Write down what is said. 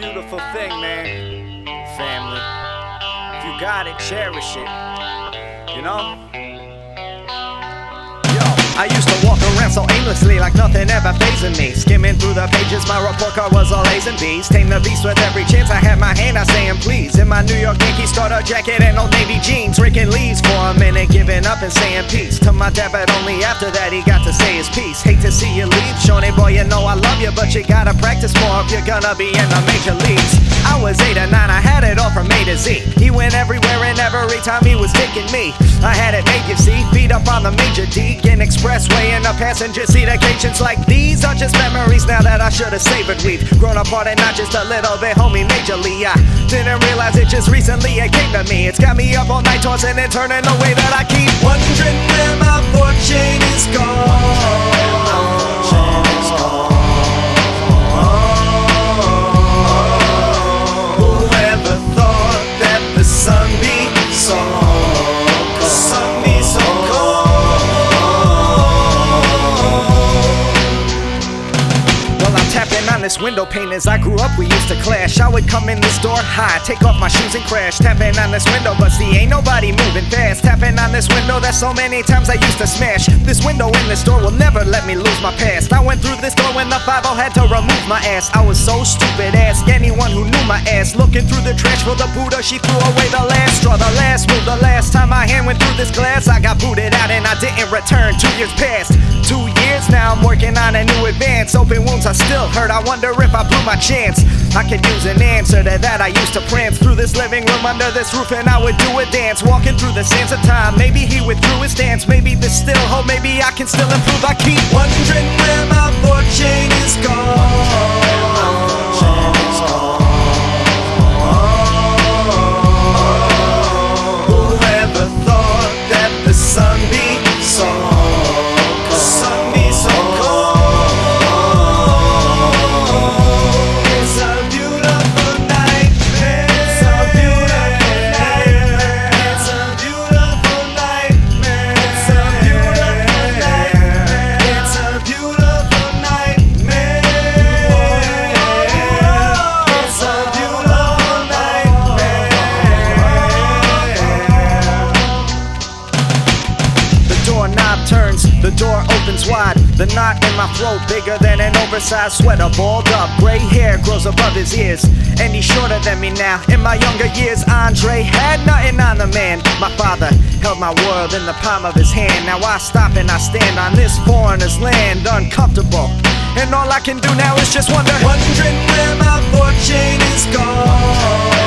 beautiful thing, man. Family. If you got it, cherish it. You know? Yo, I used to walk around so aimlessly like nothing ever phasing me. Skimming through the pages, my report card was all A's and B's. Tame the beast with every chance I had my hand, I saying please. In my New York Yankee starter jacket and old Navy jeans, raking leaves for a minute, giving up and saying peace to my dad, but only after that he got to say his piece. Hate to see you leave, Shawnee boy, you know I love you, but you gotta practice more if you're gonna be in the major leagues. I was eight or nine, I had it all from A to Z. He went everywhere and every time he was taking me. I had it made, you see, feet up on the Major Deegan Expressway in the passenger seat. Occasions like these are just memories now that I should have savored. We've grown apart and not just a little bit, homie, majorly. I didn't realize it just recently it came to me. It's got me up all night tossing and turning the way that I keep wondering where my fortune is gone. This window pane as I grew up. We used to clash. I would come in this door high, take off my shoes and crash. Tapping on this window, but see, ain't nobody moving fast. Tapping on this window, that's so many times I used to smash. This window in this door will never let me lose my past. I went through this door when the 5 had to remove my ass. I was so stupid, ask anyone who knew my ass. Looking through the trash for the Buddha, she threw away the last straw, the last move. The last time my hand went through this glass, I got booted out and I didn't return. Two years years on a new advance. Open wounds I still hurt, I wonder if I blew my chance. I could use an answer to that. I used to prance through this living room under this roof and I would do a dance. Walking through the sands of time. Maybe he withdrew his stance. Maybe there's still hope. Maybe I can still improve. I keep wondering where my fortune Doorknob turns, the door opens wide. The knot in my throat bigger than an oversized sweater. Balled up, gray hair grows above his ears. And he's shorter than me now. In my younger years, Andre had nothing on the man. My father held my world in the palm of his hand. Now I stop and I stand on this foreigner's land, uncomfortable. And all I can do now is just wonder, wondering where my fortune is gone.